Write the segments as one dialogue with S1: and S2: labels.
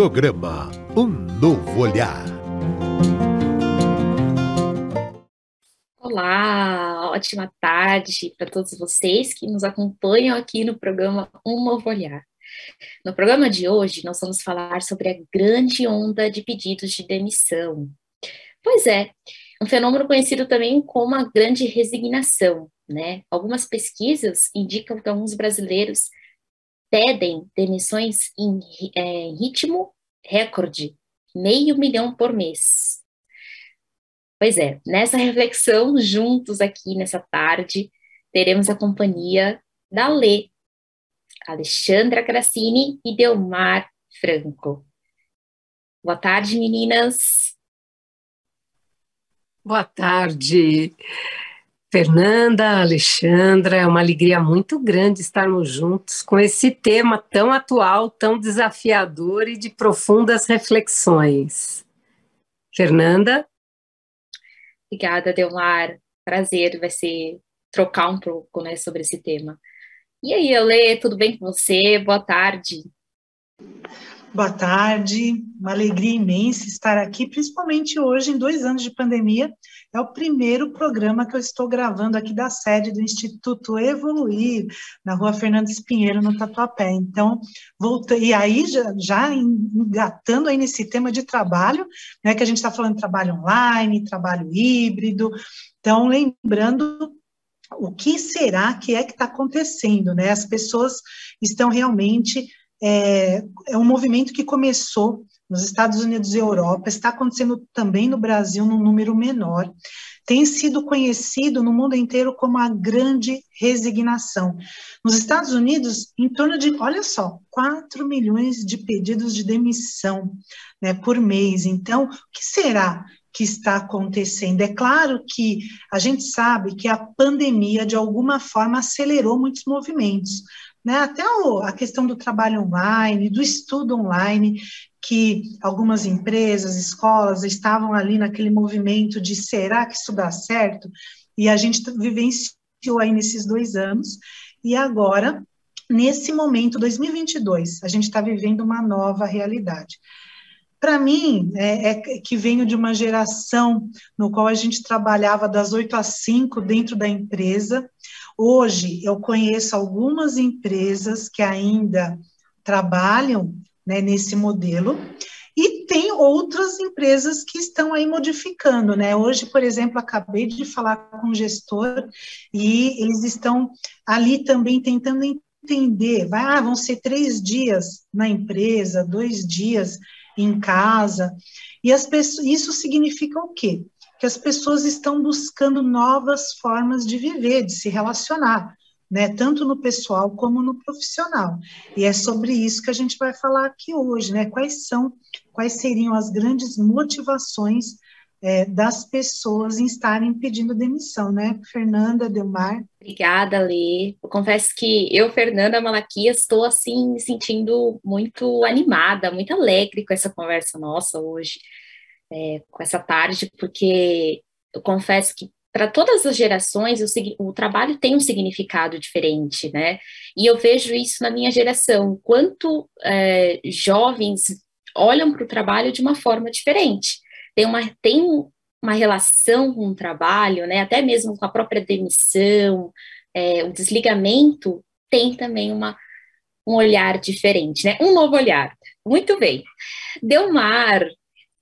S1: Programa Um Novo Olhar.
S2: Olá, ótima tarde para todos vocês que nos acompanham aqui no programa Um Novo Olhar. No programa de hoje, nós vamos falar sobre a grande onda de pedidos de demissão. Pois é, um fenômeno conhecido também como a grande resignação, né? Algumas pesquisas indicam que alguns brasileiros pedem demissões em, é, ritmo recorde, meio milhão por mês. Pois é, nessa reflexão, juntos aqui nessa tarde, teremos a companhia da Lê, Alexandra Grassini e Delmar Franco. Boa tarde, meninas.
S3: Boa tarde. Fernanda, Alexandra, é uma alegria muito grande estarmos juntos com esse tema tão atual, tão desafiador e de profundas reflexões. Fernanda?
S2: Obrigada, Delmar. Prazer, vai ser trocar um pouco né, sobre esse tema. E aí, Alê, tudo bem com você? Boa tarde.
S4: Boa tarde, uma alegria imensa estar aqui, principalmente hoje, em dois anos de pandemia. É o primeiro programa que eu estou gravando aqui da sede do Instituto Evoluir, na rua Fernandes Pinheiro, no Tatuapé. Então, voltei, e aí, já, já engatando aí nesse tema de trabalho, né, que a gente está falando de trabalho online, trabalho híbrido. Então, lembrando o que será que é que está acontecendo, né? As pessoas estão realmente é, é um movimento que começou nos Estados Unidos e Europa, está acontecendo também no Brasil num número menor, tem sido conhecido no mundo inteiro como a grande resignação. Nos Estados Unidos, em torno de, olha só, 4 milhões de pedidos de demissão né, por mês. Então, o que será que está acontecendo? É claro que a gente sabe que a pandemia, de alguma forma, acelerou muitos movimentos né? Até o, a questão do trabalho online, do estudo online, que algumas empresas, escolas estavam ali naquele movimento de será que isso dá certo? E a gente vivenciou aí nesses dois anos, e agora, nesse momento, 2022, a gente está vivendo uma nova realidade. Para mim, é, é, que venho de uma geração no qual a gente trabalhava das 8 às 5 dentro da empresa, Hoje, eu conheço algumas empresas que ainda trabalham né, nesse modelo, e tem outras empresas que estão aí modificando, né? Hoje, por exemplo, acabei de falar com um gestor e eles estão ali também tentando entender, vai, ah, vão ser três dias na empresa, dois dias em casa, e as pessoas, isso significa o quê? Que as pessoas estão buscando novas formas de viver, de se relacionar, né, tanto no pessoal como no profissional. E é sobre isso que a gente vai falar aqui hoje, né? Quais são, quais seriam as grandes motivações é, das pessoas em estarem pedindo demissão, né? Fernanda, Delmar.
S2: Obrigada, Lê. Eu confesso que eu, Fernanda Malaquias, estou assim me sentindo muito animada, muito alegre com essa conversa nossa hoje é, com essa tarde, porque eu confesso que para todas as gerações o, o, trabalho tem um significado diferente, né? E eu vejo isso na minha geração, quanto é, jovens olham para o trabalho de uma forma diferente. Tem uma, tem uma relação com o trabalho, né? Até mesmo com a própria demissão, é, o desligamento tem também uma, um olhar diferente, né? Um novo olhar. Muito bem. Delmar,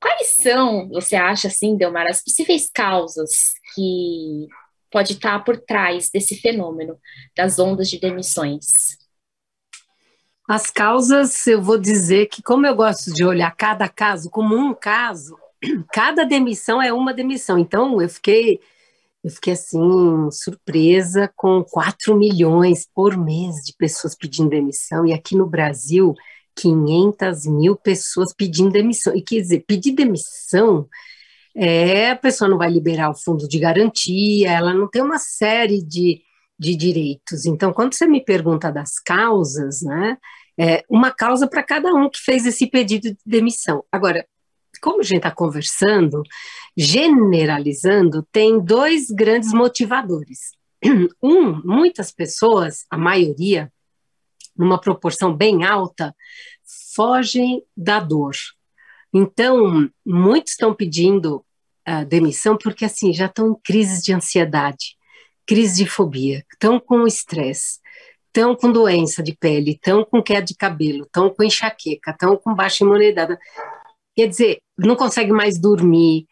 S2: Quais são, você acha assim, Delmar, as possíveis causas que pode estar por trás desse fenômeno das ondas de demissões?
S3: As causas, eu vou dizer que, como eu gosto de olhar cada caso como um caso, cada demissão é uma demissão. Então, eu fiquei, eu fiquei assim, surpresa com 4 milhões por mês de pessoas pedindo demissão. E aqui no Brasil, 500 mil pessoas pedindo demissão. E quer dizer, pedir demissão, é, a pessoa não vai liberar o fundo de garantia, ela não tem uma série de, de direitos. Então, quando você me pergunta das causas, né, é uma causa para cada um que fez esse pedido de demissão. Agora, como a gente está conversando, generalizando, tem dois grandes motivadores. Um, muitas pessoas, a maioria, numa proporção bem alta, fogem da dor. Então, muitos estão pedindo a demissão porque assim já estão em crise de ansiedade, crise de fobia, estão com estresse, estão com doença de pele, estão com queda de cabelo, estão com enxaqueca, estão com baixa imunidade. Quer dizer, não consegue mais dormir.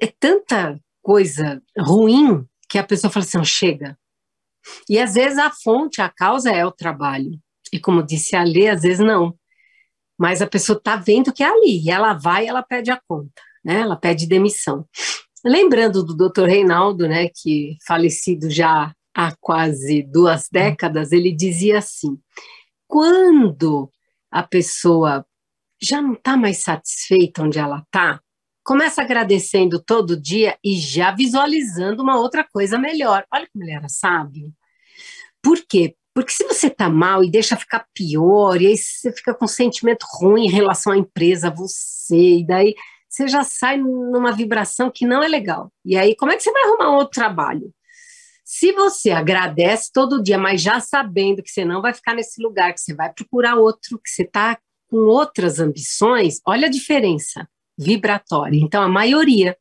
S3: É tanta coisa ruim que a pessoa fala assim, chega. E às vezes a fonte, a causa é o trabalho. E como disse a Lê, às vezes não. Mas a pessoa está vendo que é ali, e ela vai e ela pede a conta, né? Ela pede demissão. Lembrando do doutor Reinaldo, né, que falecido já há quase duas décadas, ele dizia assim: quando a pessoa já não está mais satisfeita onde ela está, começa agradecendo todo dia e já visualizando uma outra coisa melhor. Olha como ele era sábio. Por quê? Porque se você está mal e deixa ficar pior, e aí você fica com um sentimento ruim em relação à empresa, você, e daí você já sai numa vibração que não é legal. E aí, como é que você vai arrumar outro trabalho? Se você agradece todo dia, mas já sabendo que você não vai ficar nesse lugar, que você vai procurar outro, que você está com outras ambições, olha a diferença vibratória. Então, a maioria,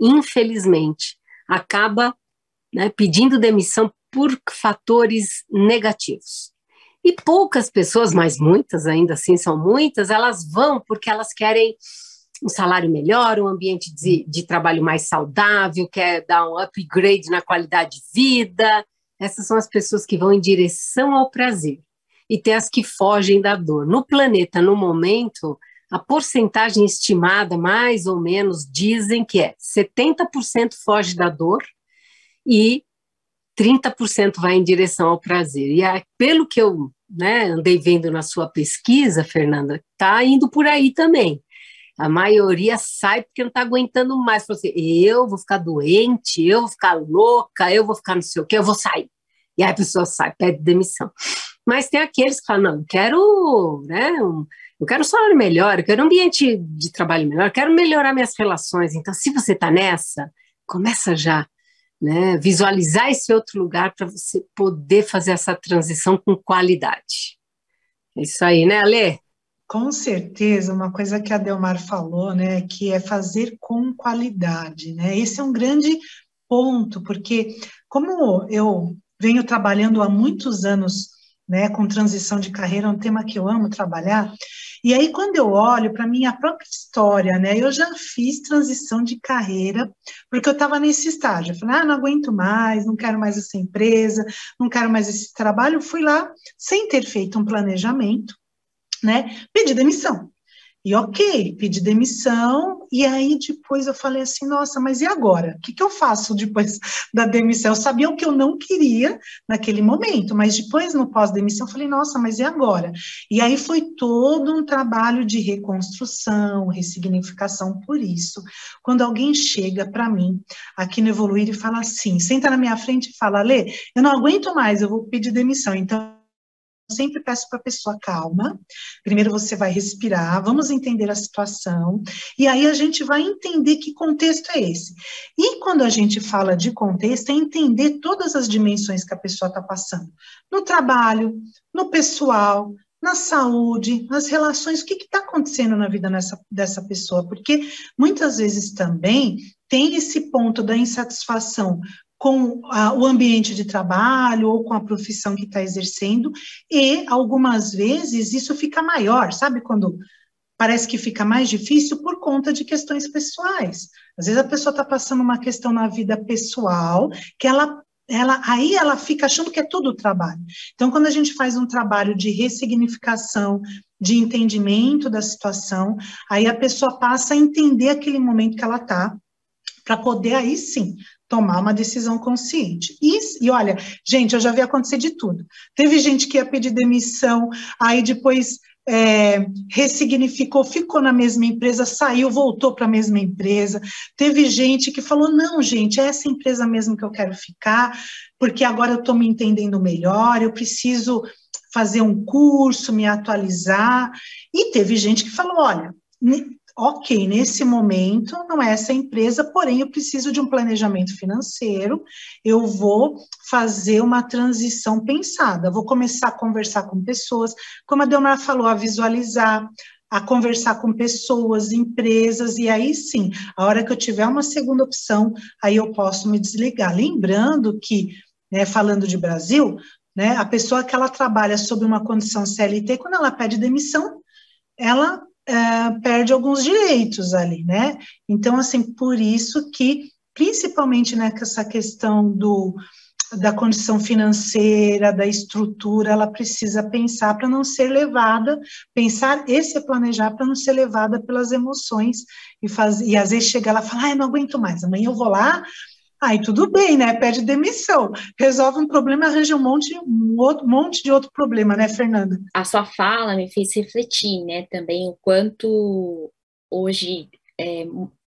S3: infelizmente, acaba né, pedindo demissão por fatores negativos. E poucas pessoas, mas muitas ainda assim são muitas, elas vão porque elas querem um salário melhor, um ambiente de, de trabalho mais saudável, quer dar um upgrade na qualidade de vida. Essas são as pessoas que vão em direção ao prazer. E tem as que fogem da dor. No planeta, no momento, a porcentagem estimada, mais ou menos, dizem que é 70% foge da dor e 30% vai em direção ao prazer. E pelo que eu né, andei vendo na sua pesquisa, Fernanda, está indo por aí também. A maioria sai porque não está aguentando mais. Fala assim, eu vou ficar doente, eu vou ficar louca, eu vou ficar não sei o quê, eu vou sair. E aí a pessoa sai, pede demissão. Mas tem aqueles que falam, não, quero, né, eu quero um salário melhor, eu quero um ambiente de trabalho melhor, eu quero melhorar minhas relações. Então, se você está nessa, começa já né, visualizar esse outro lugar para você poder fazer essa transição com qualidade. É isso aí, né, Alê?
S4: Com certeza, uma coisa que a Delmar falou, né, que é fazer com qualidade, né? Esse é um grande ponto, porque como eu venho trabalhando há muitos anos, né, com transição de carreira, é um tema que eu amo trabalhar, e aí, quando eu olho para a minha própria história, né, eu já fiz transição de carreira, porque eu estava nesse estágio. Eu falei, ah, não aguento mais, não quero mais essa empresa, não quero mais esse trabalho. Eu fui lá, sem ter feito um planejamento, né, pedi demissão. E ok, pedi demissão, e aí depois eu falei assim, nossa, mas e agora? O que, que eu faço depois da demissão? Eu sabia o que eu não queria naquele momento, mas depois no pós-demissão eu falei, nossa, mas e agora? E aí foi todo um trabalho de reconstrução, ressignificação por isso. Quando alguém chega para mim aqui no Evoluir e fala assim, senta na minha frente e fala, Lê, eu não aguento mais, eu vou pedir demissão, então sempre peço para a pessoa calma. Primeiro você vai respirar, vamos entender a situação, e aí a gente vai entender que contexto é esse. E quando a gente fala de contexto, é entender todas as dimensões que a pessoa está passando. No trabalho, no pessoal, na saúde, nas relações, o que está acontecendo na vida nessa, dessa pessoa? Porque muitas vezes também tem esse ponto da insatisfação com a, o ambiente de trabalho ou com a profissão que está exercendo, e algumas vezes isso fica maior, sabe? Quando parece que fica mais difícil por conta de questões pessoais. Às vezes a pessoa está passando uma questão na vida pessoal que ela ela, aí ela fica achando que é tudo trabalho. Então, quando a gente faz um trabalho de ressignificação, de entendimento da situação, aí a pessoa passa a entender aquele momento que ela está, para poder aí sim tomar uma decisão consciente. E, e olha, gente, eu já vi acontecer de tudo. Teve gente que ia pedir demissão, aí depois é, ressignificou, ficou na mesma empresa, saiu, voltou para a mesma empresa. Teve gente que falou: não, gente, é essa empresa mesmo que eu quero ficar, porque agora eu estou me entendendo melhor, eu preciso fazer um curso, me atualizar. E teve gente que falou: olha, ok, nesse momento não é essa empresa, porém eu preciso de um planejamento financeiro, eu vou fazer uma transição pensada, vou começar a conversar com pessoas, como a Delmar falou, a visualizar, a conversar com pessoas, empresas, e aí sim, a hora que eu tiver uma segunda opção, aí eu posso me desligar. Lembrando que, né, falando de Brasil, né, a pessoa que ela trabalha sob uma condição CLT, quando ela pede demissão, ela é, perde alguns direitos ali, né? Então, assim, por isso que, principalmente nessa questão do, da condição financeira, da estrutura, ela precisa pensar para não ser levada, pensar e se planejar para não ser levada pelas emoções e, faz, e às vezes chega lá e fala, ai, não aguento mais, amanhã eu vou lá, Aí tudo bem, né? Pede demissão. Resolve um problema, arranja um monte, um outro, monte de outro problema, né, Fernanda?
S2: A sua fala me fez refletir, né, também o quanto hoje é,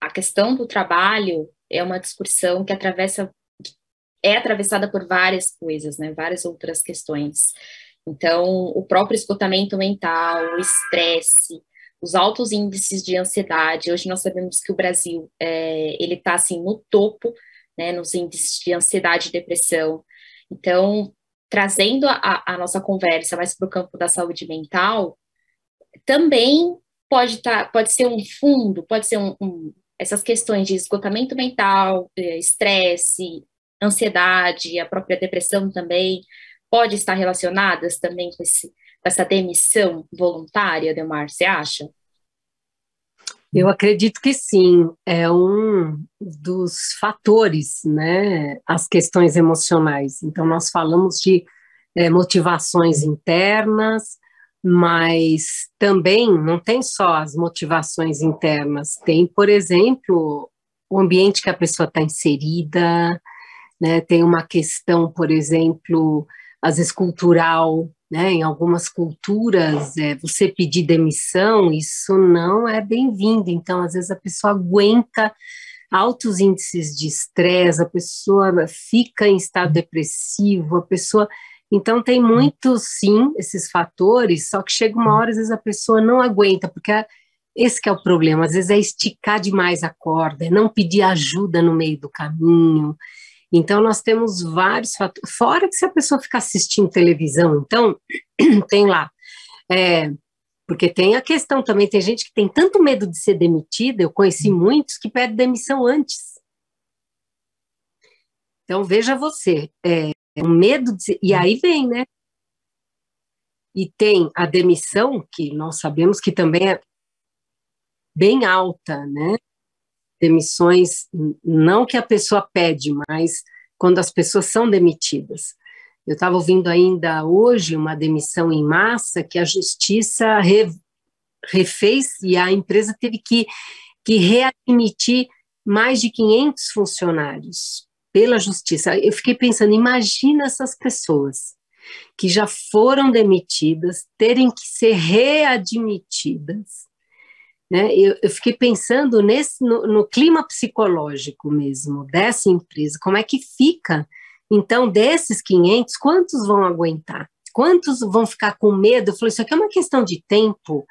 S2: a questão do trabalho é uma discussão que atravessa é atravessada por várias coisas, né, várias outras questões. Então, o próprio esgotamento mental, o estresse, os altos índices de ansiedade. Hoje nós sabemos que o Brasil é, ele está assim no topo né, nos índices de ansiedade e depressão. Então, trazendo a, a nossa conversa mais para o campo da saúde mental, também pode, tá, pode ser um fundo, pode ser um, um essas questões de esgotamento mental, estresse, ansiedade, a própria depressão também, pode estar relacionadas também com, esse, com essa demissão voluntária, Delmar, você acha?
S3: Eu acredito que sim, é um dos fatores, né, as questões emocionais. Então, nós falamos de é, motivações internas, mas também não tem só as motivações internas, tem, por exemplo, o ambiente que a pessoa está inserida, né, tem uma questão, por exemplo, às vezes cultural, né? Em algumas culturas, é, você pedir demissão, isso não é bem-vindo. Então, às vezes, a pessoa aguenta altos índices de estresse, a pessoa fica em estado depressivo, a pessoa. Então, tem muitos, sim, esses fatores, só que chega uma hora, às vezes, a pessoa não aguenta, porque a, esse é o problema, às vezes é esticar demais a corda, é não pedir ajuda no meio do caminho, então, nós temos vários fatores, fora que se a pessoa ficar assistindo televisão, então, tem lá, é, porque tem a questão também, tem gente que tem tanto medo de ser demitida, eu conheci uhum. muitos que pedem demissão antes. Então, veja você, é, um medo de, e aí vem, né? E tem a demissão, que nós sabemos que também é bem alta, né? Demissões, não que a pessoa pede, mas quando as pessoas são demitidas. Eu estava ouvindo ainda hoje uma demissão em massa que a justiça re, refez e a empresa teve que, que readmitir mais de 500 funcionários pela justiça. Eu fiquei pensando, imagina essas pessoas que já foram demitidas terem que ser readmitidas né? Eu, eu, fiquei pensando nesse, no, no, clima psicológico mesmo dessa empresa, como é que fica? Então, desses 500, quantos vão aguentar? Quantos vão ficar com medo? Eu falei, isso aqui é uma questão de tempo,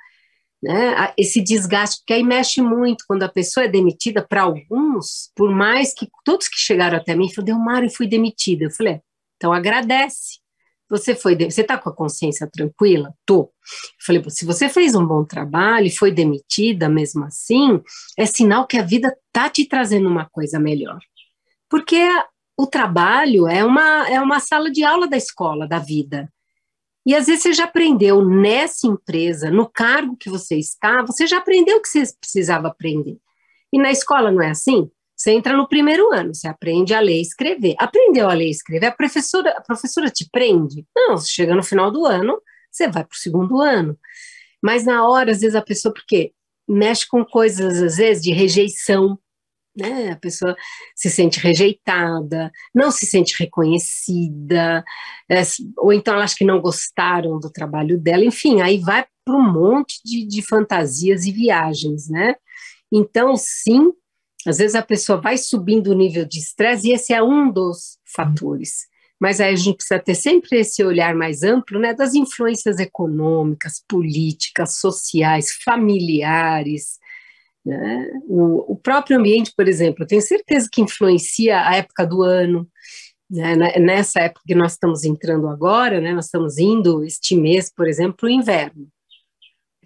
S3: né? esse desgaste, porque aí mexe muito quando a pessoa é demitida para alguns, por mais que todos que chegaram até mim falaram, Delmar, eu fui demitida. Eu falei, é, então agradece, você foi, você está com a consciência tranquila? Tô. falei, se você fez um bom trabalho e foi demitida mesmo assim, é sinal que a vida tá te trazendo uma coisa melhor. Porque o trabalho é uma, é uma sala de aula da escola, da vida. E às vezes você já aprendeu nessa empresa, no cargo que você está, você já aprendeu o que você precisava aprender. E na escola não é assim? Você entra no primeiro ano, você aprende a ler e escrever. Aprendeu a ler e escrever, a professora, a professora te prende? Não, você chega no final do ano, você vai para o segundo ano. Mas na hora, às vezes, a pessoa, porque mexe com coisas, às vezes, de rejeição, né? A pessoa se sente rejeitada, não se sente reconhecida, é, ou então ela acha que não gostaram do trabalho dela, enfim, aí vai para um monte de, de fantasias e viagens, né? Então, sim, às vezes a pessoa vai subindo o nível de estresse e esse é um dos fatores. Mas aí a gente precisa ter sempre esse olhar mais amplo, né, das influências econômicas, políticas, sociais, familiares, Né? O, o próprio ambiente, por exemplo, eu tenho certeza que influencia a época do ano, né? nessa época que nós estamos entrando agora, né? nós estamos indo este mês, por exemplo, para o inverno.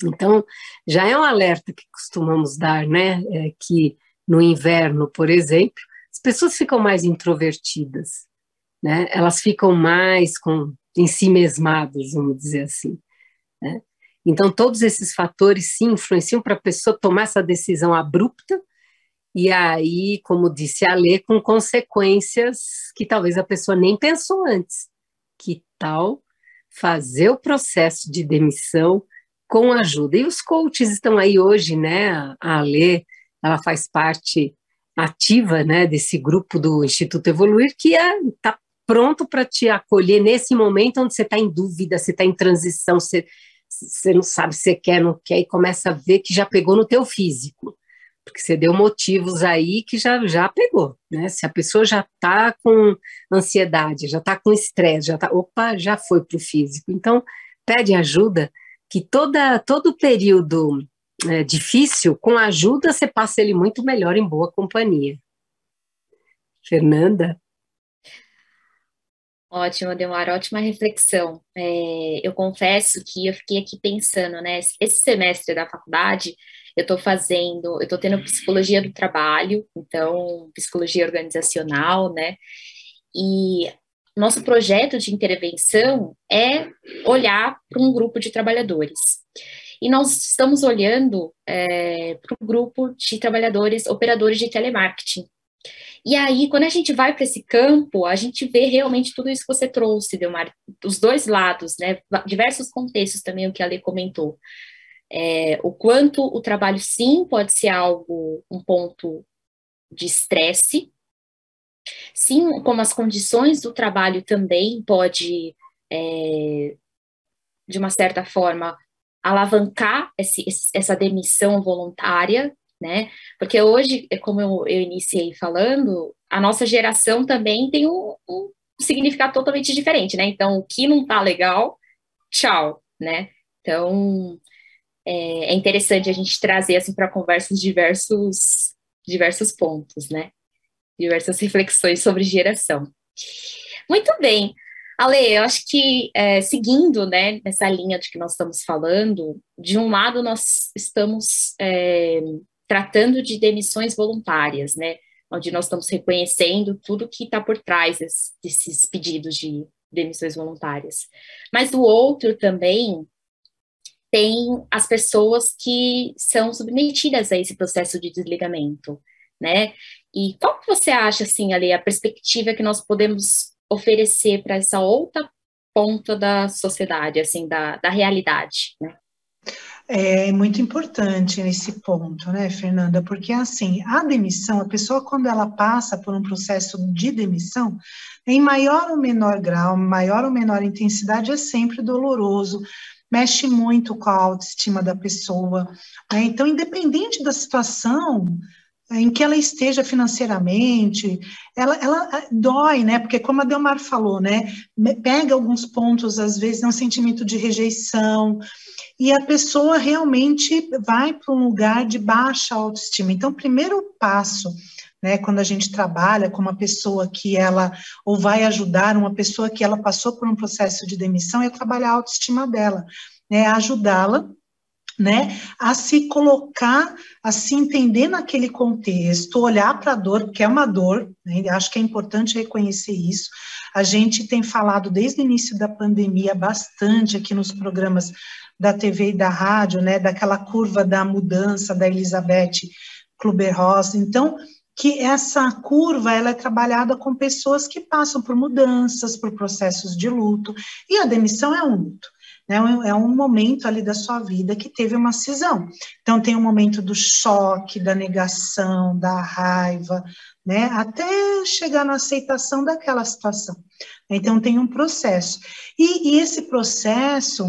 S3: Então, já é um alerta que costumamos dar, né? É que no inverno, por exemplo, as pessoas ficam mais introvertidas, né? Elas ficam mais com em si mesmadas, vamos dizer assim. Né? Então, todos esses fatores sim influenciam para a pessoa tomar essa decisão abrupta e aí, como disse a Lê, com consequências que talvez a pessoa nem pensou antes. Que tal fazer o processo de demissão com ajuda? E os coaches estão aí hoje, né? A Lê, ela faz parte ativa, né, desse grupo do Instituto Evoluir, que está é, tá pronto para te acolher nesse momento onde você está em dúvida, você está em transição, você, você não sabe se quer, não quer, e começa a ver que já pegou no teu físico, porque você deu motivos aí que já, já pegou, né? Se a pessoa já está com ansiedade, já está com estresse, já está, opa, já foi para o físico. Então, pede ajuda, que toda, todo período é, difícil, com ajuda, você passa ele muito melhor em boa companhia. Fernanda?
S2: Ótimo, deu uma ótima reflexão. É, eu confesso que eu fiquei aqui pensando, né? Esse semestre da faculdade, eu estou fazendo, eu estou tendo psicologia do trabalho, então, psicologia organizacional, né? E nosso projeto de intervenção é olhar para um grupo de trabalhadores. E nós estamos olhando é, para o grupo de trabalhadores, operadores de telemarketing. E aí, quando a gente vai para esse campo, a gente vê realmente tudo isso que você trouxe, Delmar, os dois lados, né? Diversos contextos também, o que a Lê comentou. É, o quanto o trabalho, sim, pode ser algo, um ponto de estresse, sim, como as condições do trabalho também pode, é, de uma certa forma, alavancar esse, essa demissão voluntária, né? Porque hoje, é como eu, eu iniciei falando, a nossa geração também tem um, um significado totalmente diferente, né? Então, o que não tá legal, tchau, né? Então, é, é interessante a gente trazer assim para conversas diversos diversos pontos, né? Diversas reflexões sobre geração. Muito bem. Ale, eu acho que é, seguindo né, nessa linha de que nós estamos falando, de um lado nós estamos é, tratando de demissões voluntárias, né, onde nós estamos reconhecendo tudo que está por trás desses, pedidos de demissões voluntárias. Mas do outro também tem as pessoas que são submetidas a esse processo de desligamento, né? E qual que você acha, assim, ali, a perspectiva que nós podemos oferecer para essa outra ponta da sociedade, assim, da, da realidade, né?
S4: É muito importante nesse ponto, né, Fernanda? Porque assim, a demissão, a pessoa quando ela passa por um processo de demissão, em maior ou menor grau, maior ou menor intensidade, é sempre doloroso, mexe muito com a autoestima da pessoa. Né? Então, independente da situação, em que ela esteja financeiramente, ela, ela eh, dói, né? Porque como a Delmar falou, né? Pega alguns pontos, às vezes, é um sentimento de rejeição, e a pessoa realmente vai para um lugar de baixa autoestima. Então, primeiro passo, né, quando a gente trabalha com uma pessoa que ela, ou vai ajudar uma pessoa que ela passou por um processo de demissão, é trabalhar a autoestima dela, né, ajudá-la né, a se colocar, a se entender naquele contexto, olhar para a dor, porque é uma dor, né, acho que é importante reconhecer isso. A gente tem falado desde o início da pandemia bastante aqui nos programas da TV e da rádio, né, daquela curva da mudança da Elizabeth Kluber-Ross. Então, que essa curva ela é trabalhada com pessoas que passam por mudanças, por processos de luto, e a demissão é um luto. Né? É um momento ali da sua vida que teve uma cisão. Então, tem o um momento do choque, da negação, da raiva, né? até chegar na aceitação daquela situação. Então, tem um processo. E, e esse processo,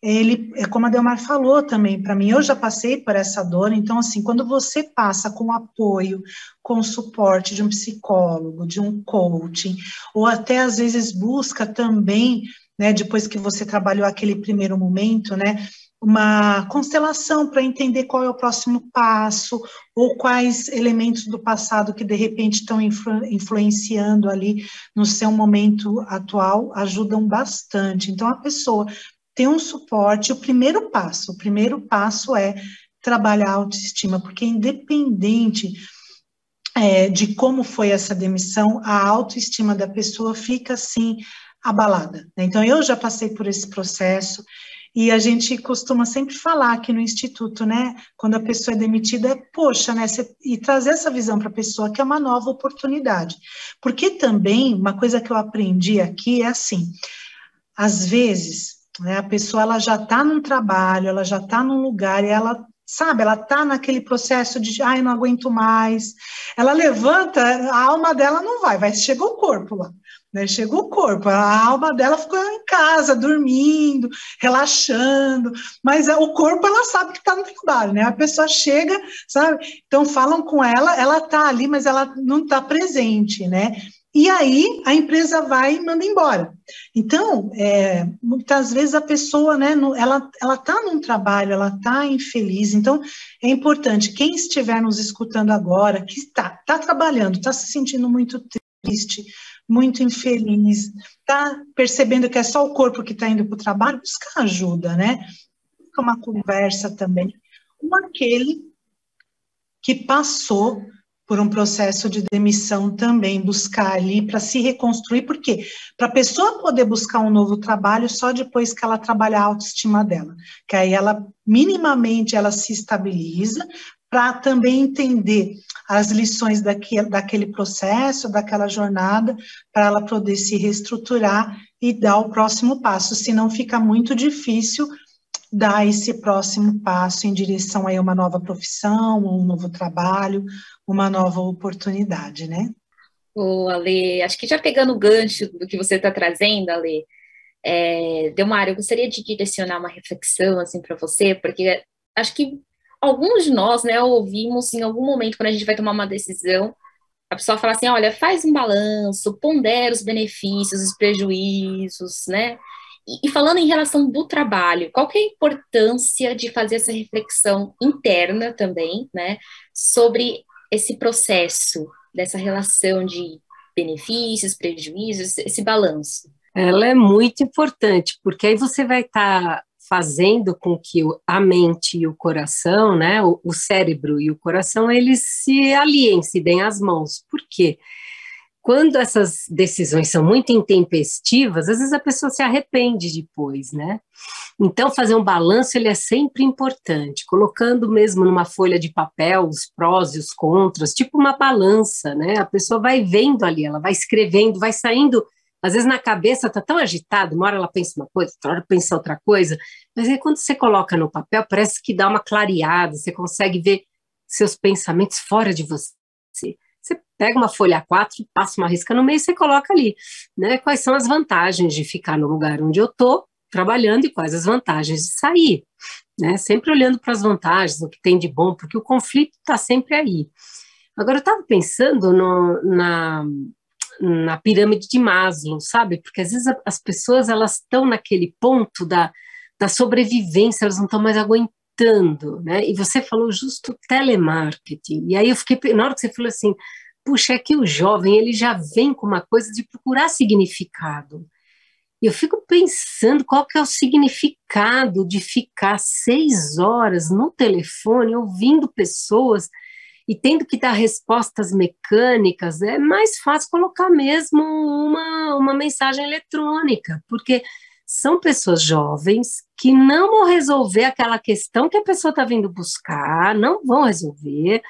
S4: ele, é como a Delmar falou também para mim, eu já passei por essa dor, então, assim, quando você passa com apoio, com suporte de um psicólogo, de um coaching, ou até às vezes busca também né, depois que você trabalhou aquele primeiro momento, né, uma constelação para entender qual é o próximo passo, ou quais elementos do passado que de repente estão influ influenciando ali no seu momento atual, ajudam bastante. Então, a pessoa tem um suporte, o primeiro passo, o primeiro passo é trabalhar a autoestima, porque independente é, de como foi essa demissão, a autoestima da pessoa fica assim abalada. Né? Então, eu já passei por esse processo, e a gente costuma sempre falar aqui no Instituto, né? Quando a pessoa é demitida, poxa, né? e trazer essa visão para a pessoa que é uma nova oportunidade. Porque também, uma coisa que eu aprendi aqui é assim: às vezes, né, a pessoa ela já está num trabalho, ela já está num lugar e ela sabe, ela está naquele processo de, ai, não aguento mais. Ela levanta, a alma dela não vai, vai chega o corpo lá. Né? Chegou o corpo, a alma dela ficou em casa, dormindo, relaxando, mas o corpo ela sabe que está no trabalho, né? A pessoa chega, sabe? Então falam com ela, ela está ali, mas ela não está presente, né? E aí a empresa vai e manda embora. Então, é, muitas vezes a pessoa, né, ela ela está num trabalho, ela está infeliz. Então, é importante quem estiver nos escutando agora, que está tá trabalhando, está se sentindo muito triste, muito infeliz, está percebendo que é só o corpo que está indo para o trabalho, busca ajuda, né? Uma conversa também com aquele que passou por um processo de demissão também, buscar ali para se reconstruir, por quê? Para a pessoa poder buscar um novo trabalho só depois que ela trabalhar a autoestima dela, que aí ela, minimamente, ela se estabiliza, para também entender as lições daquele, daquele processo, daquela jornada, para ela poder se reestruturar e dar o próximo passo, senão fica muito difícil dar esse próximo passo em direção a uma nova profissão, um novo trabalho, uma nova oportunidade, né?
S2: Ô, Ale, acho que já pegando o gancho do que você está trazendo, Ale, é, Delmar, eu gostaria de direcionar uma reflexão assim para você, porque acho que alguns de nós, né, ouvimos em algum momento quando a gente vai tomar uma decisão, a pessoa fala assim, olha, faz um balanço, pondera os benefícios, os prejuízos, né? E, e falando em relação do trabalho, qual que é a importância de fazer essa reflexão interna também, né, sobre esse processo dessa relação de benefícios, prejuízos, esse balanço?
S3: Ela é muito importante, porque aí você vai estar tá fazendo com que a mente e o coração, né, o, o, cérebro e o coração, eles se aliem, se deem as mãos. Por quê? Quando essas decisões são muito intempestivas, às vezes a pessoa se arrepende depois, né? Então, fazer um balanço, ele é sempre importante, colocando mesmo numa folha de papel os prós e os contras, tipo uma balança, né? A pessoa vai vendo ali, ela vai escrevendo, vai saindo às vezes na cabeça está tão agitado, uma hora ela pensa uma coisa, outra hora pensa outra coisa, mas aí quando você coloca no papel, parece que dá uma clareada, você consegue ver seus pensamentos fora de você. Você pega uma folha A4, passa uma risca no meio e você coloca ali, né? Quais são as vantagens de ficar no lugar onde eu estou trabalhando e quais as vantagens de sair, né? Sempre olhando para as vantagens, o que tem de bom, porque o conflito está sempre aí. Agora, eu estava pensando no, na, na pirâmide de Maslow, sabe? Porque às vezes as pessoas elas estão naquele ponto da, da sobrevivência, elas não estão mais aguentando, né? E você falou justo telemarketing. E aí eu fiquei, na hora que você falou assim, puxa, é que o jovem ele já vem com uma coisa de procurar significado. E eu fico pensando qual que é o significado de ficar seis horas no telefone ouvindo pessoas e tendo que dar respostas mecânicas, é mais fácil colocar mesmo uma, uma mensagem eletrônica, porque são pessoas jovens que não vão resolver aquela questão que a pessoa está vindo buscar, não vão resolver.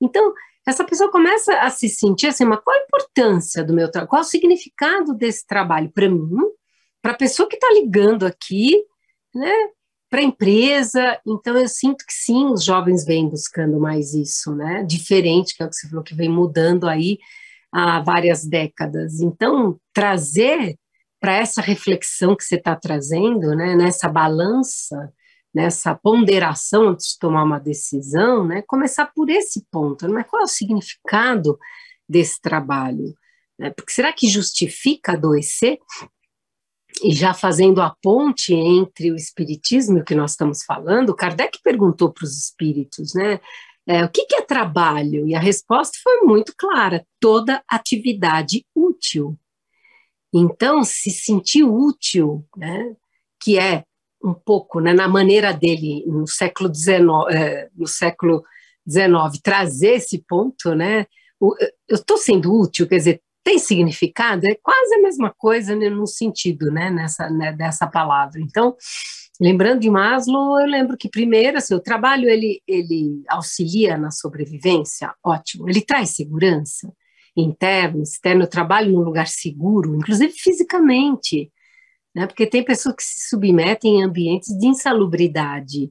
S3: Então, essa pessoa começa a se sentir assim, mas qual a importância do meu trabalho? Qual o significado desse trabalho para mim, para a pessoa que está ligando aqui, né? Para a empresa. Então, eu sinto que sim, os jovens vêm buscando mais isso, né? Diferente, que é o que você falou, que vem mudando aí há várias décadas. Então, trazer para essa reflexão que você está trazendo, né, nessa balança, nessa ponderação antes de tomar uma decisão, né, começar por esse ponto, mas qual é o significado desse trabalho? Né? Porque será que justifica adoecer? E já fazendo a ponte entre o espiritismo e o que nós estamos falando, Kardec perguntou para os espíritos, né? É, o que, que é trabalho? E a resposta foi muito clara: toda atividade útil. Então, se sentir útil, né, que é um pouco né, na maneira dele no século XIX, é, no século XIX trazer esse ponto, né? eu estou sendo útil, quer dizer, tem significado? É quase a mesma coisa né, no sentido, né, nessa, né, dessa palavra. Então, lembrando de Maslow, eu lembro que primeiro, assim, o trabalho ele, ele auxilia na sobrevivência, ótimo. Ele traz segurança interna, externa, o trabalho num lugar seguro, inclusive fisicamente, né, porque tem pessoas que se submetem em ambientes de insalubridade,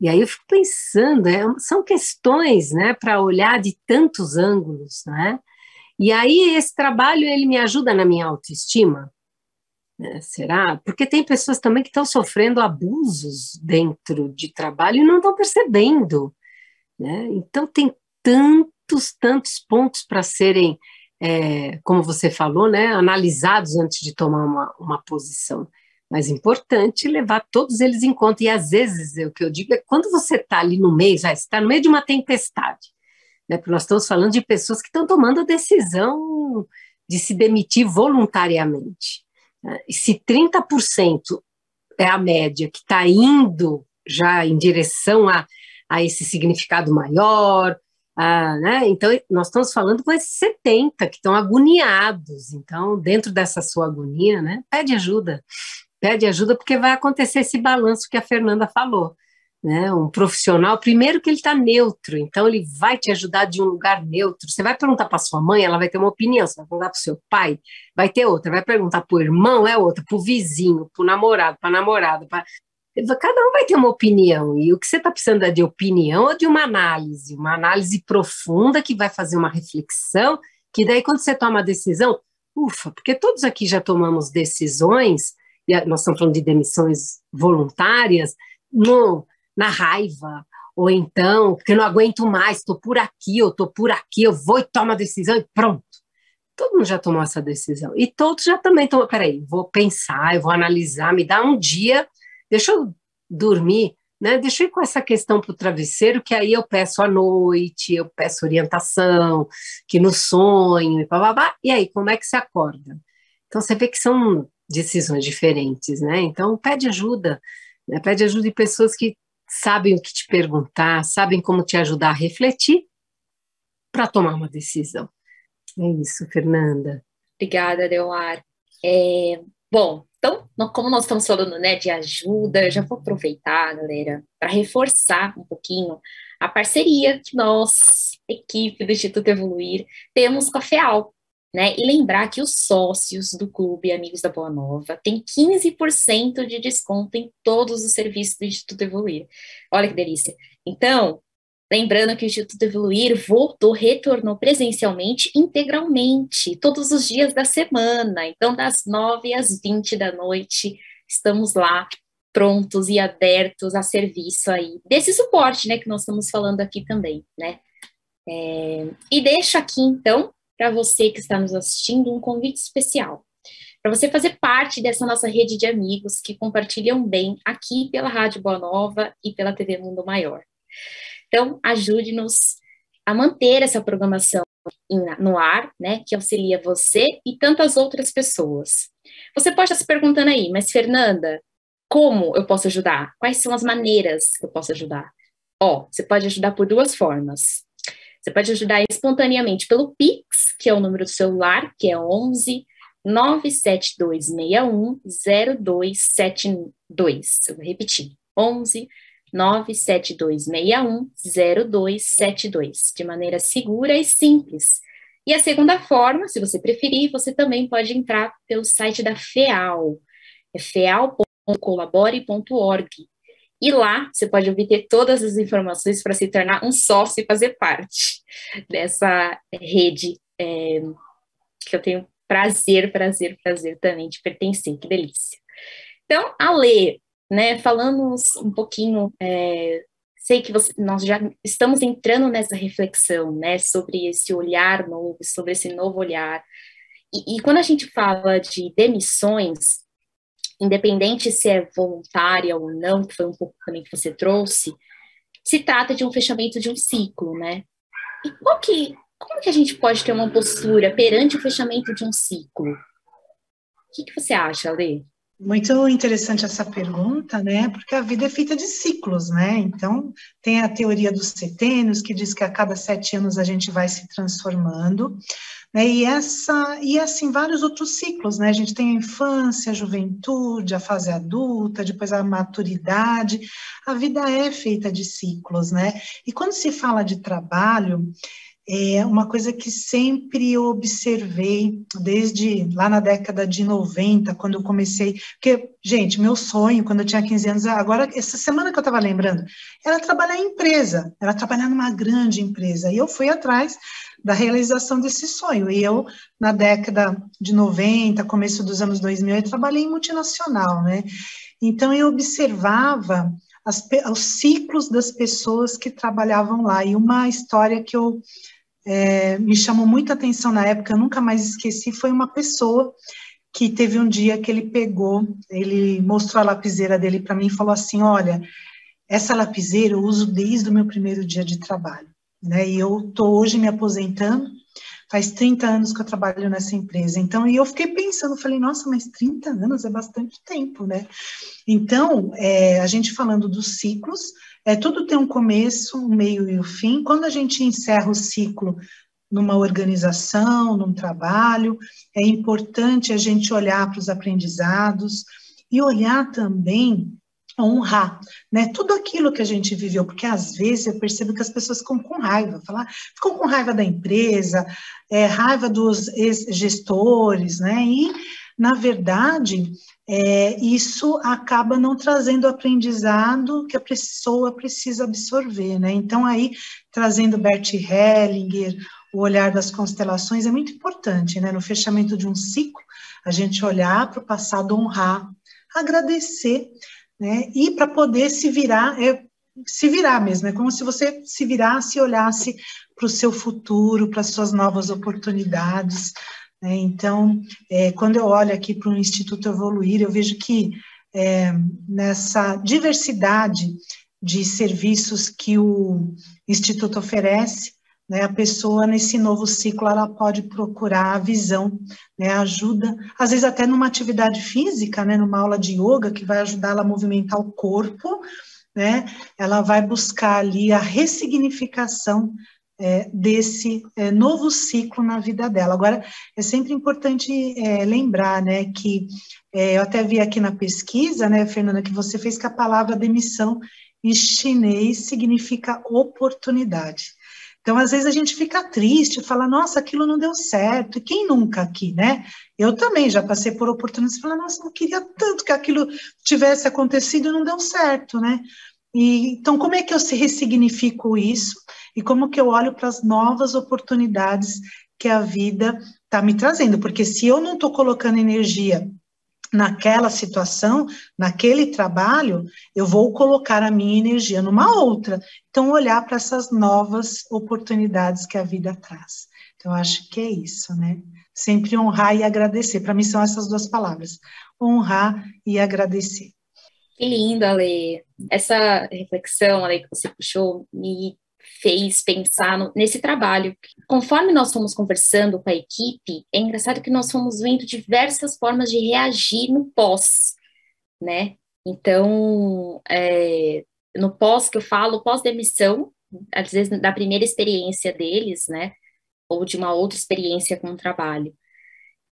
S3: e aí eu fico pensando, é, são questões, né, para olhar de tantos ângulos, né? E aí esse trabalho ele me ajuda na minha autoestima, né? será? Porque tem pessoas também que estão sofrendo abusos dentro de trabalho e não estão percebendo, né? Então tem tantos, tantos pontos para serem, é, como você falou, né, analisados antes de tomar uma, uma posição mas importante levar todos eles em conta. E às vezes, o que eu digo é quando você está ali no meio, já está no meio de uma tempestade, né? Porque nós estamos falando de pessoas que estão tomando a decisão de se demitir voluntariamente. Né? E se 30% é a média que está indo já em direção a, a esse significado maior, né? Então, nós estamos falando com esses 70 que estão agoniados. Então, dentro dessa sua agonia, né, pede ajuda pede ajuda porque vai acontecer esse balanço que a Fernanda falou. Né? Um profissional, primeiro que ele está neutro, então ele vai te ajudar de um lugar neutro. Você vai perguntar para sua mãe, ela vai ter uma opinião. Você vai perguntar para o seu pai, vai ter outra. Vai perguntar para o irmão, é outra. Para o vizinho, para o namorado, para a namorada. Pra... Cada um vai ter uma opinião. E o que você está precisando é de opinião ou de uma análise? Uma análise profunda que vai fazer uma reflexão, que daí quando você toma a decisão, ufa, porque todos aqui já tomamos decisões e nós estamos falando de demissões voluntárias, no, na raiva, ou então, porque não aguento mais, estou por aqui, eu estou por aqui, eu vou e tomo a decisão e pronto. Todo mundo já tomou essa decisão. E todos já também tomam, peraí, vou pensar, eu vou analisar, me dá um dia, deixa eu dormir, né? Deixa eu ir com essa questão para o travesseiro, que aí eu peço à noite, eu peço orientação, que no sonho, e babá, e aí, como é que você acorda? Então você vê que são decisões diferentes, né? Então, pede ajuda, né? pede ajuda de pessoas que sabem o que te perguntar, sabem como te ajudar a refletir para tomar uma decisão. É isso, Fernanda.
S2: Obrigada, Deomar. É, bom, então, como nós estamos falando né, de ajuda, eu já vou aproveitar, galera, para reforçar um pouquinho a parceria que nós, equipe do Instituto Evoluir, temos com a FEAL, né? E lembrar que os sócios do Clube Amigos da Boa Nova têm 15% de desconto em todos os serviços do Instituto Evoluir. Olha que delícia. Então, lembrando que o Instituto Evoluir voltou, retornou presencialmente, integralmente, todos os dias da semana. Então, das 9 às 20 da noite, estamos lá prontos e abertos a serviço aí desse suporte, né, que nós estamos falando aqui também, né? É, e deixo aqui, então, para você que está nos assistindo um convite especial. Para você fazer parte dessa nossa rede de amigos que compartilham bem aqui pela Rádio Boa Nova e pela TV Mundo Maior. Então, ajude-nos a manter essa programação no ar, né, que auxilia você e tantas outras pessoas. Você pode estar se perguntando aí, mas Fernanda, como eu posso ajudar? Quais são as maneiras que eu posso ajudar? Ó, você pode ajudar por duas formas. Você pode ajudar espontaneamente pelo Pix, que é o número do celular, que é 11 97261 0272. Eu vou repetir. 11 97261 0272, de maneira segura e simples. E a segunda forma, se você preferir, você também pode entrar pelo site da FEAL, é feal.colabore.org. E lá você pode obter todas as informações para se tornar um sócio e fazer parte dessa rede é, que eu tenho prazer, prazer, prazer também de pertencer. Que delícia. Então, a ler, né, falando um pouquinho, é, sei que você, nós já estamos entrando nessa reflexão, né, sobre esse olhar novo, sobre esse novo olhar. E, e quando a gente fala de demissões, independente se é voluntária ou não, que foi um pouco também que você trouxe, se trata de um fechamento de um ciclo, né? E qual que, como que a gente pode ter uma postura perante o fechamento de um ciclo? O que, que você acha, Lê?
S4: Muito interessante essa pergunta, né? Porque a vida é feita de ciclos, né? Então, tem a teoria dos setênios, que diz que a cada sete anos a gente vai se transformando. Né? E, essa, e assim, vários outros ciclos, né? A gente tem a infância, a juventude, a fase adulta, depois a maturidade. A vida é feita de ciclos, né? E quando se fala de trabalho, é uma coisa que sempre observei desde lá na década de 90, quando eu comecei, porque, gente, meu sonho quando eu tinha 15 anos, agora, essa semana que eu estava lembrando, era trabalhar em empresa, era trabalhar numa grande empresa, e eu fui atrás da realização desse sonho. E eu, na década de 90, começo dos anos 2000, eu trabalhei em multinacional, né? Então, eu observava as, os ciclos das pessoas que trabalhavam lá. E uma história que eu é, me chamou muita atenção na época, eu nunca mais esqueci, foi uma pessoa que teve um dia que ele pegou, ele mostrou a lapiseira dele para mim e falou assim: Olha, essa lapiseira eu uso desde o meu primeiro dia de trabalho né? E eu estou hoje me aposentando, faz 30 anos que eu trabalho nessa empresa. Então, e eu fiquei pensando, falei, nossa, mas 30 anos é bastante tempo, né? Então, é, a gente falando dos ciclos, é, tudo tem um começo, um meio e um fim. Quando a gente encerra o ciclo numa organização, num trabalho, é importante a gente olhar para os aprendizados e olhar também honrar, né? Tudo aquilo que a gente viveu, porque às vezes eu percebo que as pessoas ficam com raiva, falar, ficam com raiva da empresa, é, raiva dos gestores, né? E na verdade é, isso acaba não trazendo o aprendizado que a pessoa precisa absorver, né? Então aí trazendo Bert Hellinger, o olhar das constelações é muito importante, né? No fechamento de um ciclo, a gente olhar para o passado, honrar, agradecer né? E para poder se virar, é se virar mesmo, é como se você se virasse e olhasse para o seu futuro, para as suas novas oportunidades. Né? Então, é, quando eu olho aqui para o Instituto Evoluir, eu vejo que é, nessa diversidade de serviços que o Instituto oferece, né, a pessoa nesse novo ciclo ela pode procurar a visão, né, ajuda, às vezes até numa atividade física, né, numa aula de yoga que vai ajudar ela a movimentar o corpo, né, ela vai buscar ali a ressignificação é, desse é, novo ciclo na vida dela. Agora, é sempre importante é, lembrar, né, que é, eu até vi aqui na pesquisa, né, Fernanda, que você fez que a palavra demissão em chinês significa oportunidade. Então, às vezes a gente fica triste, fala, nossa, aquilo não deu certo. E quem nunca aqui, né? Eu também já passei por oportunidades de falar, nossa, não queria tanto que aquilo tivesse acontecido e não deu certo, né? E, então, como é que eu se ressignifico isso? E como que eu olho para as novas oportunidades que a vida está me trazendo? Porque se eu não estou colocando energia naquela situação, naquele trabalho, eu vou colocar a minha energia numa outra. Então, olhar para essas novas oportunidades que a vida traz. Então, acho que é isso, né? Sempre honrar e agradecer. Para mim, são essas duas palavras: honrar e agradecer.
S2: Que lindo, Ale. Essa reflexão, Ale, que você puxou, me fez pensar no, nesse trabalho. Conforme nós fomos conversando com a equipe, é engraçado que nós fomos vendo diversas formas de reagir no pós, né? Então, é, no pós que eu falo, pós-demissão, às vezes da primeira experiência deles, né? Ou de uma outra experiência com o trabalho.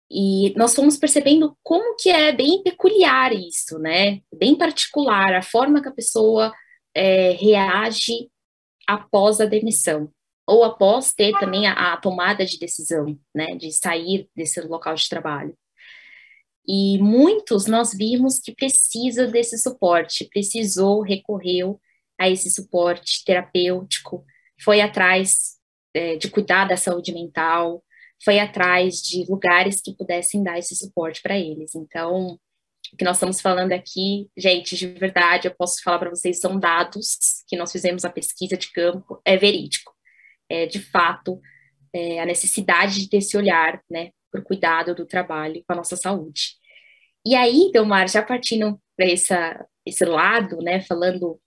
S2: E nós fomos percebendo como que é bem peculiar isso, né? Bem particular, a forma que a pessoa é, reage após a demissão, ou após ter também a, a tomada de decisão, né, de sair desse local de trabalho. E muitos nós vimos que precisa desse suporte, precisou, recorreu a esse suporte terapêutico, foi atrás é, de cuidar da saúde mental, foi atrás de lugares que pudessem dar esse suporte para eles. Então, que nós estamos falando aqui, gente, de verdade, eu posso falar para vocês, são dados que nós fizemos a pesquisa de campo, é verídico. É, de fato, é, a necessidade de ter esse olhar, né, para o cuidado do trabalho com a nossa saúde. E aí, Delmar, já partindo para esse lado, né, falando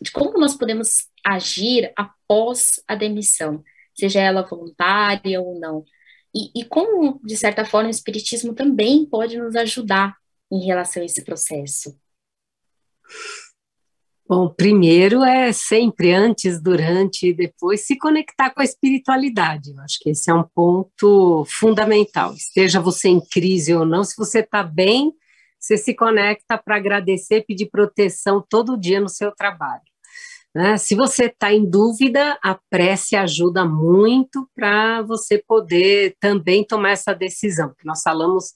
S2: de como nós podemos agir após a demissão, seja ela voluntária ou não. E, e como, de certa forma, o Espiritismo também pode nos ajudar em relação a esse processo.
S3: Bom, primeiro é sempre antes, durante e depois se conectar com a espiritualidade. Eu acho que esse é um ponto fundamental. Esteja você em crise ou não, se você está bem, você se conecta para agradecer, pedir proteção todo dia no seu trabalho. Né? Se você está em dúvida, a prece ajuda muito para você poder também tomar essa decisão. Nós falamos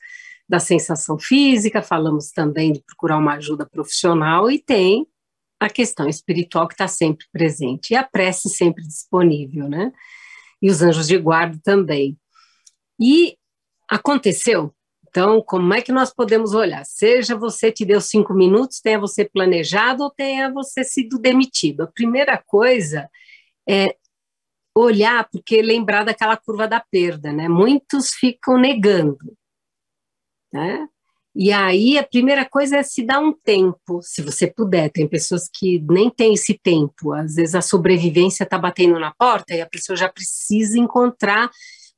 S3: da sensação física, falamos também de procurar uma ajuda profissional e tem a questão espiritual que está sempre presente, e a prece sempre disponível, né? E os anjos de guarda também. E aconteceu. Então, como é que nós podemos olhar? Seja você te deu cinco minutos, tenha você planejado ou tenha você sido demitido. A primeira coisa é olhar, porque lembrar daquela curva da perda, né? Muitos ficam negando, né? E aí a primeira coisa é se dar um tempo, se você puder. Tem pessoas que nem têm esse tempo. Às vezes a sobrevivência está batendo na porta e a pessoa já precisa encontrar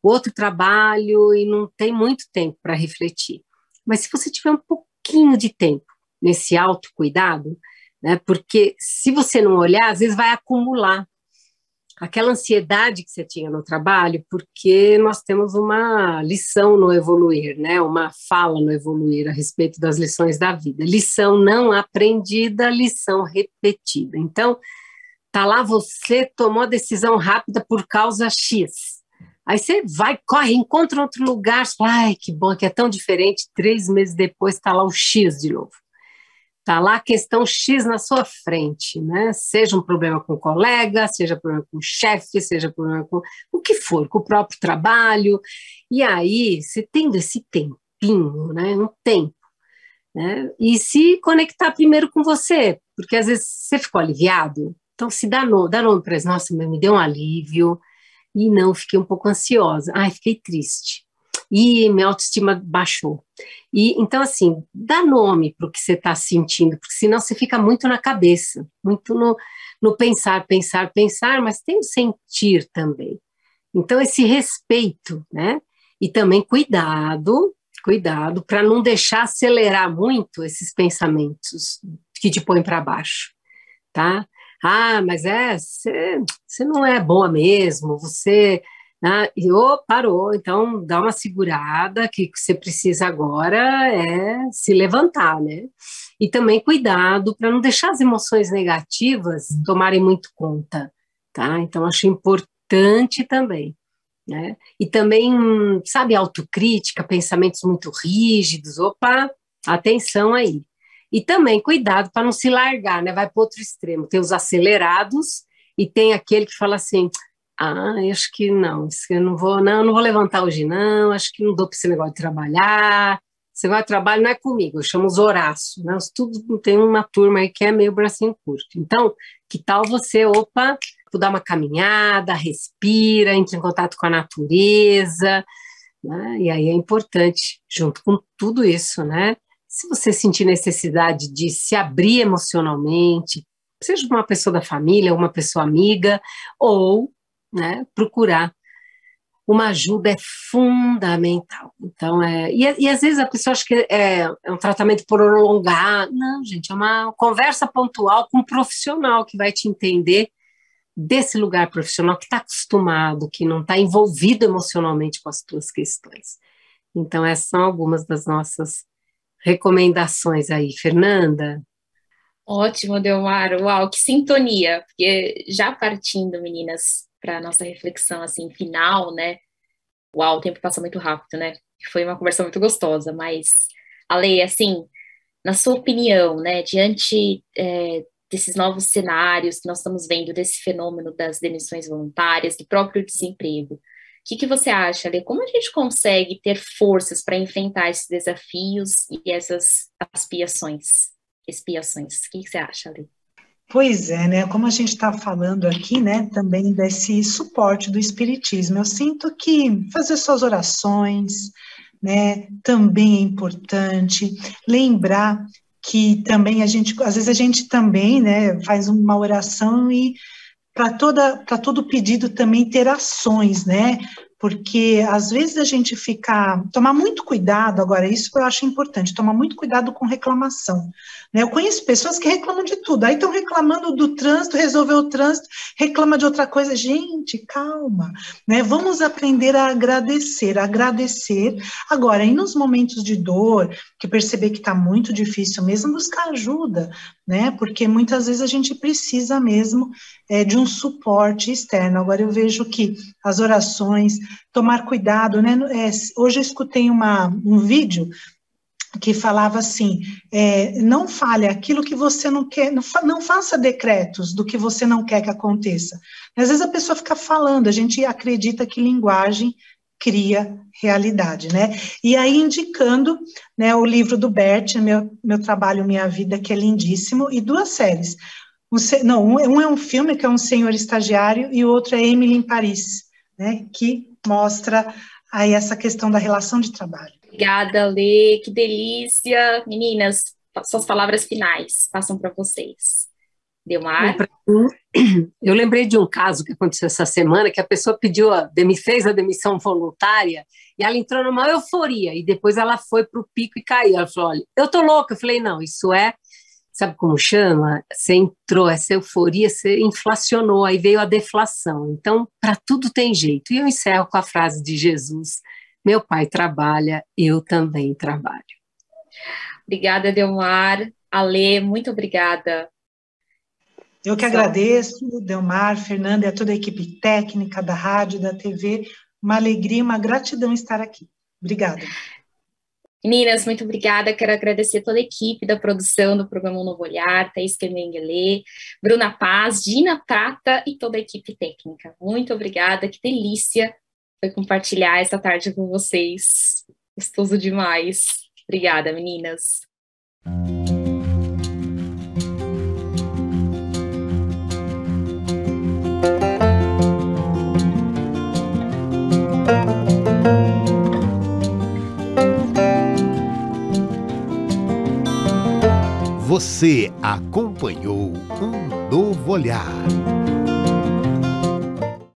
S3: outro trabalho e não tem muito tempo para refletir. Mas se você tiver um pouquinho de tempo nesse autocuidado, né, porque se você não olhar, às vezes vai acumular aquela ansiedade que você tinha no trabalho, porque nós temos uma lição no evoluir, né? Uma fala no evoluir a respeito das lições da vida. Lição não aprendida, lição repetida. Então, tá lá você tomou a decisão rápida por causa X. Aí você vai, corre, encontra outro lugar, ai, que bom, que é tão diferente. Três meses depois está lá o X de novo. Está lá a questão X na sua frente, né? Seja um problema com o colega, seja problema com o chefe, seja problema com o que for, com o próprio trabalho. E aí, você tendo esse tempinho, né? Um tempo, né? E se conectar primeiro com você, porque às vezes você ficou aliviado, então se dá nome, dá nome para nossa, me deu um alívio, e não, fiquei um pouco ansiosa, ai, fiquei triste e minha autoestima baixou. E então assim, dá nome para o que você está sentindo, porque senão você fica muito na cabeça, muito no, no pensar, pensar, pensar, mas tem o sentir também. Então esse respeito, né? E também cuidado, cuidado para não deixar acelerar muito esses pensamentos que te põem para baixo, tá? Ah, mas é, você não é boa mesmo, você né? E oh, parou, então dá uma segurada, que você precisa agora é se levantar, né? E também cuidado para não deixar as emoções negativas tomarem muito conta, tá? Então acho importante também. Né? E também, sabe, autocrítica, pensamentos muito rígidos, opa, atenção aí. E também cuidado para não se largar, né? Vai para outro extremo. Tem os acelerados e tem aquele que fala assim: ah, acho que não, eu não vou, não, não vou levantar hoje não, acho que não dou para esse negócio de trabalhar, você vai trabalhar não é comigo, eu chamo os Horácio, né? Tudo tem uma turma aí que é meio bracinho curto. Então, que tal você, opa, dar uma caminhada, respira, entre em contato com a natureza, né? E aí é importante, junto com tudo isso, né? Se você sentir necessidade de se abrir emocionalmente, seja uma pessoa da família, uma pessoa amiga, ou né, procurar uma ajuda é fundamental. Então, é, e, e às vezes a pessoa acha que é, é, um tratamento prolongado. Não, gente, é uma conversa pontual com um profissional que vai te entender desse lugar profissional que está acostumado, que não está envolvido emocionalmente com as tuas questões. Então, essas são algumas das nossas recomendações aí, Fernanda.
S2: Ótimo, Delmar. Uau, que sintonia! Porque já partindo, meninas, para nossa reflexão assim final, né? Uau, o tempo passa muito rápido, né? Foi uma conversa muito gostosa, mas Ale, assim, na sua opinião, né, diante é, desses novos cenários que nós estamos vendo, desse fenômeno das demissões voluntárias, do próprio desemprego, o que, que você acha, Ale? Como a gente consegue ter forças para enfrentar esses desafios e essas aspirações, expiações? O que, que você acha, Ale?
S4: Pois é, né? Como a gente está falando aqui, né, também desse suporte do espiritismo, eu sinto que fazer suas orações, né, também é importante. Lembrar que também a gente, às vezes a gente também, né, faz uma oração e para toda para todo pedido também ter ações, né? Porque às vezes a gente fica, tomar muito cuidado, agora isso eu acho importante, tomar muito cuidado com reclamação. Né? Eu conheço pessoas que reclamam de tudo, aí estão reclamando do trânsito, resolveu o trânsito, reclama de outra coisa. Gente, calma, né? Vamos aprender a agradecer, agradecer. Agora, e nos momentos de dor, que perceber que está muito difícil mesmo, buscar ajuda, né? Porque muitas vezes a gente precisa mesmo é, de um suporte externo. Agora eu vejo que as orações, tomar cuidado, né? É, hoje eu escutei uma, um vídeo que falava assim: é, não fale aquilo que você não quer, não, fa não, faça decretos do que você não quer que aconteça. Às vezes a pessoa fica falando, a gente acredita que linguagem cria realidade, né? E aí indicando, né, o livro do Bert, meu, meu trabalho, minha vida, que é lindíssimo, e duas séries. Um, não, um é um filme que é um senhor estagiário e o outro é Emily em Paris, né? Que mostra aí essa questão da relação de trabalho.
S2: Obrigada, Lê, que delícia. Meninas, suas palavras finais passam para vocês. Delmar?
S3: Eu lembrei de um caso que aconteceu essa semana, que a pessoa pediu, a, fez a demissão voluntária, e ela entrou numa euforia, e depois ela foi para o pico e caiu. Ela falou, olha, eu tô louca. Eu falei, não, isso é, sabe como chama? Você entrou, essa euforia, você inflacionou, aí veio a deflação. Então, para tudo tem jeito. E eu encerro com a frase de Jesus, meu pai trabalha, eu também trabalho.
S2: Obrigada, Delmar. Ale, muito obrigada
S4: eu que agradeço, Delmar, Fernanda e a toda a equipe técnica da rádio, da TV. Uma alegria, uma gratidão estar aqui. Obrigada.
S2: Meninas, muito obrigada. Quero agradecer toda a equipe da produção do programa Novo Olhar, Thaís Kemenguele, Bruna Paz, Dina Prata e toda a equipe técnica. Muito obrigada, que delícia foi compartilhar essa tarde com vocês. Gostoso demais. Obrigada, meninas.
S1: Você acompanhou um novo olhar.